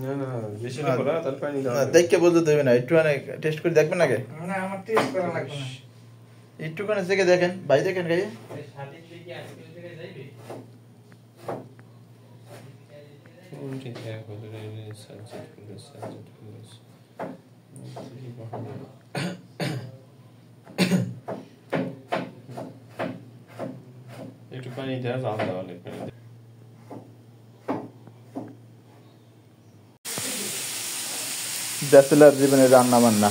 না না বেশি দেবো না তাহলে পানি দাও না, দেখকে বলতে দেবে না একটু টেস্ট করে দেখবেন আগে না আমার টেস্ট করা লাগবে না একটুখানি থেকে দেখেন ভাই দেখেন গাইয়ে উল্টে দেয়া করে সানসেট করে সানসেট করে একটু পানি দেওয়া জাল দেওয়া অনেক পানি ব্যাচেলার জীবনে রান্না বান্না